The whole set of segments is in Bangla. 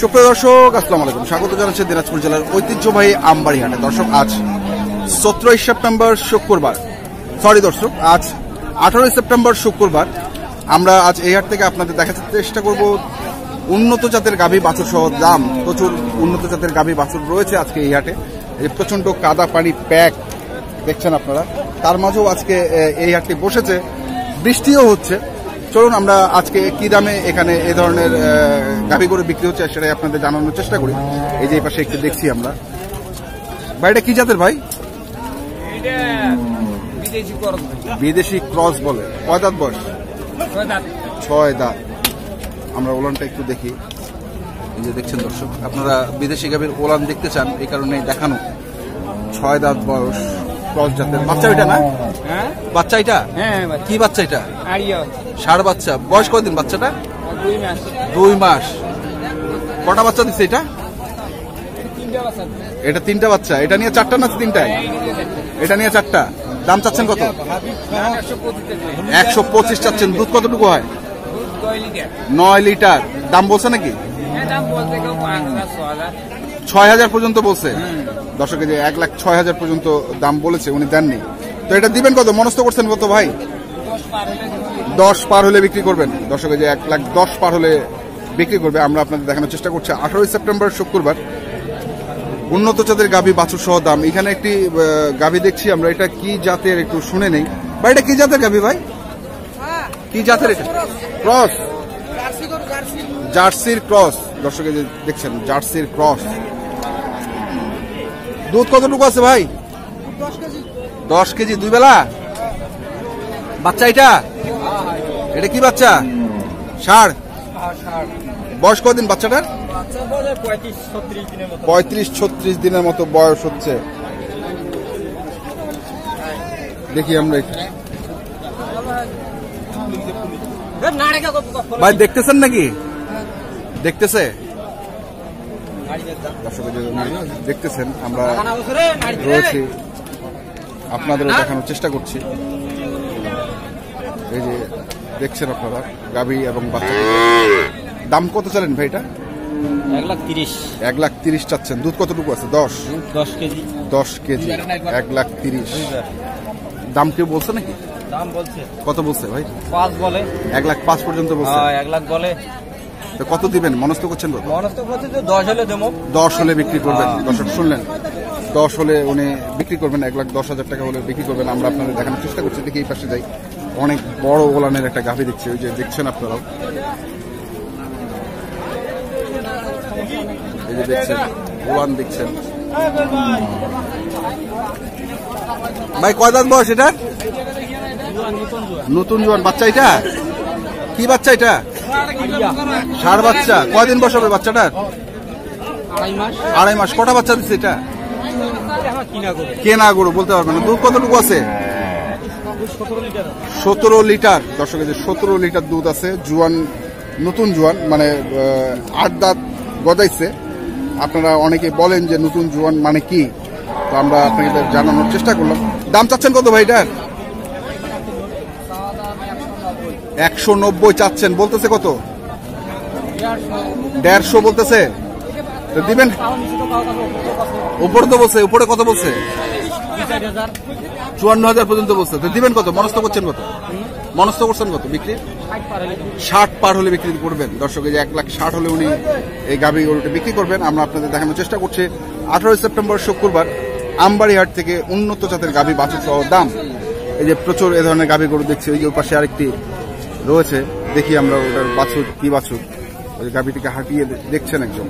সুপ্রিয় দর্শক, আসসালামু আলাইকুম। স্বাগত জানাচ্ছি দিনাজপুর জেলার ঐতিহ্যবাহী আমবাড়ি হাটে দর্শক, আজ সতেরোই সেপ্টেম্বর শুক্রবার। সরি দর্শক, আজ আঠারোই সেপ্টেম্বর শুক্রবার। আমরা আজ এই হাট থেকে আপনাদের দেখাতে চেষ্টা করব উন্নত জাতের গাভী বাছুর সহ দাম। প্রচুর উন্নত জাতের গাভী বাছুর রয়েছে আজকে এই হাটে। এই প্রচণ্ড কাদা পানি প্যাক, দেখছেন আপনারা। তার মাঝেও আজকে এই হাটটি বসেছে। বৃষ্টিও হচ্ছে। চলুন আমরা আজকে কি দামে এখানে এ ধরনের গাভী গরু বিক্রি হচ্ছে সেটাই আপনাদের জানানোর চেষ্টা করি। এই যে এই পাশে একটু দেখছি আমরা। ভাই এটা কি জাতের ভাই? বিদেশি ক্রস বলে। কয় দাঁত বয়স? ছয় দাঁত। আমরা ওলানটা একটু দেখি। এই যে দেখছেন দর্শক আপনারা বিদেশি গাভীর ওলান দেখতে চান এই কারণে দেখানো। ছয় দাঁত বয়স ক্রস জাতের। বাচ্চা এটা না? হ্যাঁ। বাচ্চা এটা? হ্যাঁ কি বাচ্চা এটা? ষাড় বাচ্চা। বয়স কদিন বাচ্চাটা? দুই মাস। কটা বাচ্চা দিচ্ছে এটা? এটা তিনটা বাচ্চা। এটা নিয়ে চারটা না তিনটায় এটা নিয়ে চারটা। দাম চাচ্ছেন কত? একশো পঁচিশ চাচ্ছেন। দুধ কতটুকু হয়? নয় লিটার। দাম বলছে নাকি? ছয় হাজার পর্যন্ত বলছে। দর্শকে যে এক লাখ ছয় হাজার পর্যন্ত দাম বলেছে, উনি দেননি। তো এটা দিবেন কত? মনস্থ করছেন কত ভাই? দশ পার হলে বিক্রি করবেন। দর্শকে যে এক লাখ দশ পার হলে বিক্রি করবে আমরা আপনাদের দেখানোর চেষ্টা করছি। আঠারোই সেপ্টেম্বর শুক্রবার উন্নত জাতের গাভী বাছুর সহ দাম। এখানে একটি গাভী দেখছি আমরা এটা কি জাতের একটু শুনে নেই। ভাই এটা কি জাতের গাভী ভাই? কি জাতের এটা? ক্রস। জার্সির ক্রস। দর্শকে যে দেখছেন জার্সির ক্রস। দুধ কতটুকু আছে ভাই? দশ কেজি দুই বেলা? বাচ্চা এটা? এটা কি বাচ্চা? ষাড়? বয়স কদিন বাচ্চাটার? পঁয়ত্রিশ ছত্রিশ দিনের মতো বয়স হচ্ছে। দেখি আমরা একটু। ভাই দেখতেছেন নাকি? দেখতেছে? দেখতেছেন আমরা রয়েছি। আপনাদেরও দেখানোর চেষ্টা করছি। এই যে দেখছেন আপনারা গাভী এবং বাচ্চা। দাম কত চালেন ভাই এটা? এক লাখ তিরিশ। এক লাখ তিরিশ চাচ্ছেন। দুধ কতটুকু আছে? দশ? দশ কেজি। দশ কেজি। এক লাখ তিরিশ। দাম কেউ বলছে নাকি? দাম বলছে। কত বলছে ভাই? পাঁচ বলে। এক লাখ পাঁচ পর্যন্ত বলছে। এক লাখ বলে। তো কত দিবেন? মনস্থ করছেন কত? মনস্থ করছে যে দশ হলে দেবো। দশ হলে বিক্রি করবেন। হ্যাঁ। দর্শক শুনলেন? দশ হলে উনি বিক্রি করবেন। এক লাখ দশ হাজার টাকা হলে বিক্রি করবেন। আমরা আপনাদের দেখানোর চেষ্টা করছি। দেখি এই পাশে যাই। অনেক বড় ওলানের একটা গাভি দেখছি ওই যে দেখছেন আপনারাও? এই যে দেখছেন ওলান দেখছেন। ভাই কয় দাঁত বয়স এটা? নতুন জোয়ান বাচ্চা এটা? কি বাচ্চা এটা? ষাড় বাচ্চা। কয়দিন বয়স হবে বাচ্চাটার? আড়াই মাস। কটা বাচ্চা দিচ্ছে এটা? কিনা গরু বলতে পারবেন না। দুধ কতটুকু আছে? সতেরো লিটার দর্শকের যে সতেরো লিটার দুধ আছে, জুয়ান, নতুন জুয়ান মানে আট দাঁত গজাইছে। আপনারা অনেকে বলেন যে নতুন জুয়ান মানে কি? তো আমরা আপনাকে জানানোর চেষ্টা করলাম। দাম চাচ্ছেন কত ভাই এটার? একশো নব্বই চাচ্ছেন, বলতেছে কত? দেড়শো বলতেছে। তো দিবেন? উপরে তো বলছে, উপরে কত বলছে? চুয়ান্ন হাজার পর্যন্ত বলছে। দিবেন কত? মনস্থ করছেন কত? মনস্থ করছেন কত? বিক্রি? ষাট পার হলে বিক্রি। করবেন। দর্শক এই যে এক লাখ ষাট হলে উনি এই গাভী গরুটা বিক্রি করবেন। আমরা আপনাদের দেখানোর চেষ্টা করছি। আঠারোই সেপ্টেম্বর শুক্রবার আমবাড়িহাট থেকে উন্নত জাতের গাভী বাছুর সহ দাম। এই যে প্রচুর এ ধরনের গাভী গরু দেখছি। ওই যে পাশে আরেকটি রয়েছে। দেখি আমরা ওটার বাছুর কি বাছুর? ওই গাভীটিকে হাঁটিয়ে দেখছেন একজন।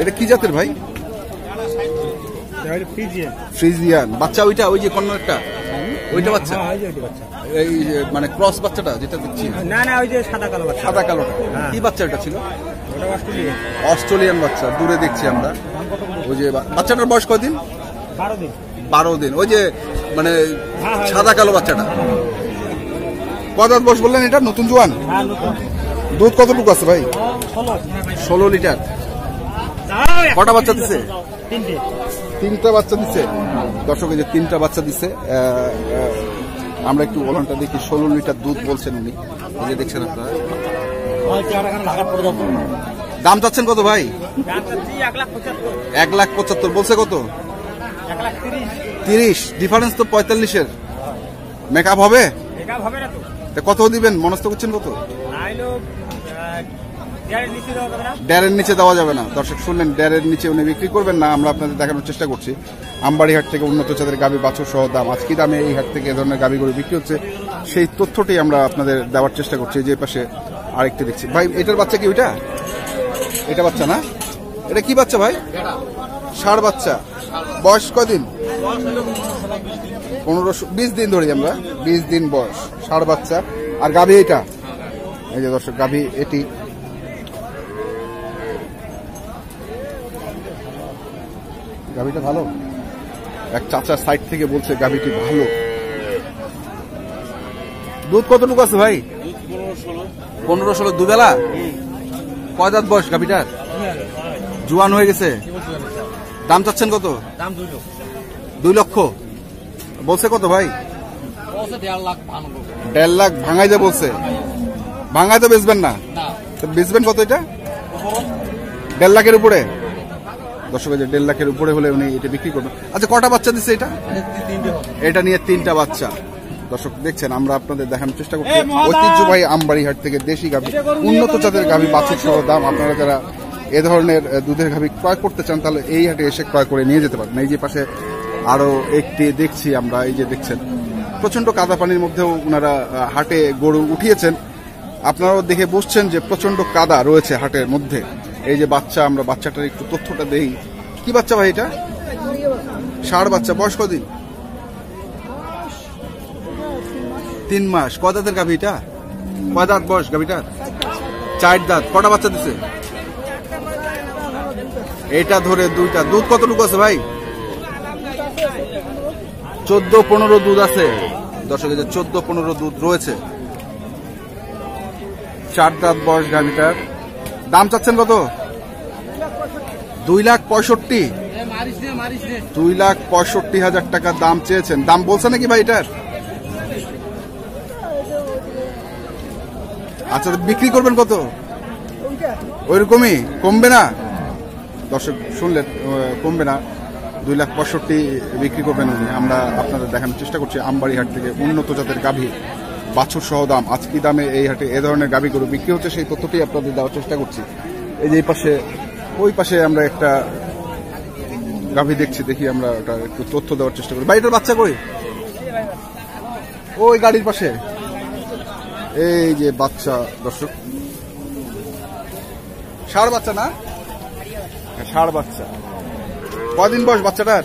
এটা কি জাতের ভাই? ফ্রিজিয়ান। বাচ্চা ওইটা ওই যে কন্নড়টা ওইটা বাচ্চা? এই মানে ক্রস বাচ্চাটা যেটা দেখছি না না ওই যে সাদা কালো বাচ্চা। সাদা কালোটা। কি বাচ্চা এটা ছিল? অস্ট্রেলিয়ান। বাচ্চা দূরে দেখছি আমরা। ওই যে বাচ্চাটার বয়স কদিন বারো দিন। বারো দিন। ওই যে মানে হ্যাঁ, হ্যাঁ। সাদা কালো বাচ্চাটা। কদাত বয়স বললেন এটা? নতুন জোয়ান? হ্যাঁ দুধ কতটুকু আছে ভাই? ষোলো লিটার। কটা বাচ্চা দিছে? তিনটা। বাচ্চা দিচ্ছে দর্শক যে তিনটা বাচ্চা আহ, আমরা একটু ওলানটা দেখি। ষোলো লিটার দুধ বলছেন উনি। এই যে দেখছেন আপনারা। দাম চাচ্ছেন কত ভাই? এক লাখ পঁচাত্তর। বলছে কত? তিরিশ। ডিফারেন্স তো পঁয়তাল্লিশের। মেকআপ হবে? এটা হবে না তো। তা কত দিবেন? মনস্থ করছেন কত? ড্যারের নিচে দেওয়া যাবে না? দর্শক, শুনলেন, ড্যারের নিচে উনি বিক্রি করবেন না, আমরা আপনাদের দেখানোর চেষ্টা করছি। আমবাড়ি হাট থেকে উন্নত জাতের গাবি বাছুর সহ দাম আজ কি দামে এই হাট থেকে এ ধরনের গাবিগুলো বিক্রি হচ্ছে। সেই তথ্যটি আমরা আপনাদের দেওয়ার চেষ্টা করছি। যে পাশে আরেকটি দেখছি। ভাই, এটার বাচ্চা কি ওইটা? এটা বাচ্চা না? এটা কি বাচ্চা ভাই? ষাড় বাচ্চা। বয়স কদিন পনেরো বিশ দিন ধরি আমরা। বিশ দিন বয়স। ষাড় বাচ্চা। আর গাভী এটা এই যে দর্শক গাভী এটি গাভিটা ভালো? এক চাচার সাইড থেকে বলছে গাভিটি ভালো। দুধ কতটুকু আছে ভাই? পনেরো ষোলো। দুবেলা কয় দাঁত বয়স গাভিটার? জুয়ান হয়ে গেছে। দাম চাচ্ছেন কত? দাম দুই লক্ষ। বলছে কত ভাই? দেড় লাখ ভাঙাই ভাঙাইতে বলছে। ভাঙাই তো বেচবেন না। না। তো বেচবেন কত এটা? দেড় লাখের উপরে। দর্শক যে দেড় লাখের উপরে হলে উনি এটা বিক্রি করবেন। আচ্ছা কটা বাচ্চা দিচ্ছে এটা? এটা নিয়ে তিনটা বাচ্চা। দর্শক দেখছেন আমরা আপনাদের দেখানোর চেষ্টা করছি! ঐতিহ্যবাহী আমবাড়িহাট থেকে দেশি গাভী উন্নত জাতের গাভী বাছুর সহ দাম। আপনারা যারা এ ধরনের দুধের গাভী ক্রয় করতে চান তাহলে এই হাটে এসে ক্রয় করে নিয়ে যেতে পারেন এই যে পাশে আরও একটি দেখছি আমরা এই যে দেখছেন প্রচণ্ড কাদা পানির মধ্যেও ওনারা হাটে গরু উঠিয়েছেন। আপনারাও দেখে বুঝছেন যে প্রচণ্ড কাদা রয়েছে হাটের মধ্যে। এই যে বাচ্চা, আমরা বাচ্চাটার একটু তথ্যটা দেই। কি বাচ্চা ভাই এটা? ষাড় বাচ্চা। বয়স কদিন? তিন মাস। কয় দাঁতের গাভী এটা? কয় দাঁত বয়স গাভীটার চার দাঁত কটা বাচ্চা দিছে? এটা ধরে দুইটা। দুধ কতটুকু আছে ভাই? চোদ্দ, পনেরো দুধ আছে। দর্শক চোদ্দ, পনেরো দুধ রয়েছে। চার দাঁত বয়স গাভীটার। দাম চাচ্ছেন কত? দুই লাখ পঁয়ষট্টি। দুই লাখ পঁয়ষট্টি হাজার টাকা দাম চেয়েছেন। দাম বলছে নাকি ভাই এটার? আচ্ছা বিক্রি করবেন কত? ওইরকমই, কমবে না? দর্শক, শুনলেন কমবে না। দুই লাখ পঁয়ষট্টি বিক্রি করবেন উনি। আমরা আপনাদের দেখানোর চেষ্টা করছি আমবাড়ি হাট থেকে উন্নত জাতের গাভী। বাছুর সহ দাম আজ কি দামে এই হাটে এ ধরনের গাভীগুলো বিক্রি হচ্ছে সেই তথ্যটি আপনাদের দেওয়ার চেষ্টা করছি। এই যে পাশে ওই পাশে আমরা একটা গাভী দেখছি দেখি আমরা ওটা একটু তথ্য দেওয়ার চেষ্টা করি। বাড়িটার বাচ্চা কই? ওই গাড়ির পাশে। এই যে বাচ্চা দর্শক। ষাড় বাচ্চা না? হ্যাঁ, ষাড় বাচ্চা। কদিন বয়স বাচ্চাটার?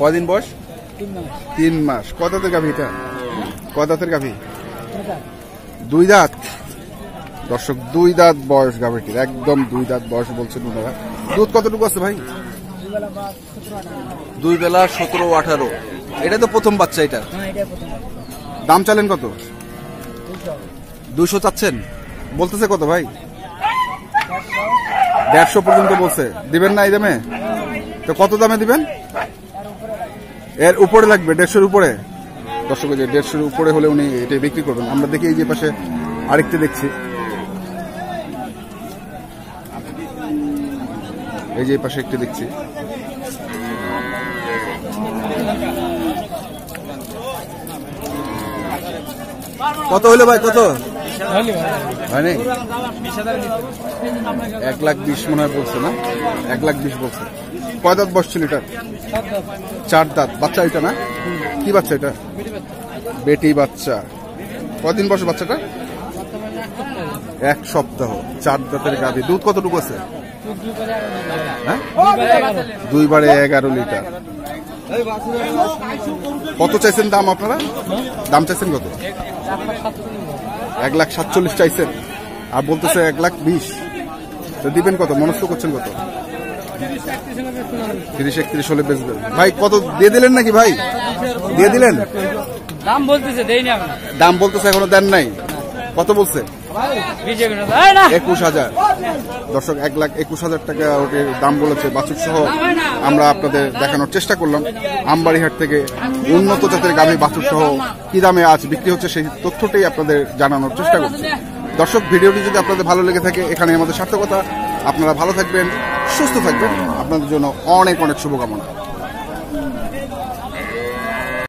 কদিন বয়স? তিন মাস। কত দাঁতের গাভী এটা? কয় দাঁতের গাভী? দুই দাঁত। দর্শক দুই দাঁত বয়স গাভীটির। একদম দুই দাঁত বয়স বলছেন ওনারা। দুধ কতটুকু আছে ভাই? দুই বেলা সতেরো আঠারো। এটা তো প্রথম বাচ্চা এটা। দাম চালেন কত? দুশো চাচ্ছেন। বলতেছে কত ভাই? দেড়শো পর্যন্ত বলছে। দিবেন না এই দামে? তো কত দামে দিবেন? এর উপরে লাগবে দেড়শোর উপরে? দর্শক যে দেড়শোর উপরে হলে উনি এটা বিক্রি করবেন। আমরা দেখি এই যে পাশে আরেকটি দেখছি। এই যে পাশে একটি দেখছি। কত হলো ভাই, কত? হয়নি? এক লাখ বিশ মনে হয় বলছে না? এক লাখ বিশ বলছে। কয় দাঁত বসছিল এটা চার দাঁত। বাচ্চা এটা না? কি বাচ্চা এটা? বেটি বাচ্চা। কদিন বসে বাচ্চাটা? এক সপ্তাহ, চার দাঁতের গাভী। দুধ কতটুকু আছে? হ্যাঁ? দুইবারে এগারো লিটার। কত চাইছেন দাম আপনারা? দাম চাইছেন কত? এক লাখ সাতচল্লিশ চাইছেন। আর বলতেছে এক লাখ বিশ। তো দিবেন কত? মনস্থ করছেন কত? তিরিশ একত্রিশ হলে বেচবেন। ভাই, কত? দিয়ে দিলেন নাকি ভাই? দিয়ে দিলেন? দাম বলতেছে দেই না এখন। দাম বলতেছে এখনও দেন নাই। কত বলছে? একুশ হাজার। দর্শক এক লাখ একুশ হাজার টাকা ওটির দাম বলেছে। বাছুর সহ আমরা আপনাদের দেখানোর চেষ্টা করলাম। আমবাড়িহাট থেকে উন্নত জাতের গাভী বাছুর সহ কি দামে আজ বিক্রি হচ্ছে সেই তথ্যটাই আপনাদের জানানোর চেষ্টা করছি। দর্শক ভিডিওটি যদি আপনাদের ভালো লেগে থাকে এখানে আমাদের সার্থকতা। আপনারা ভালো থাকবেন সুস্থ থাকবেন। আপনাদের জন্য অনেক অনেক শুভকামনা।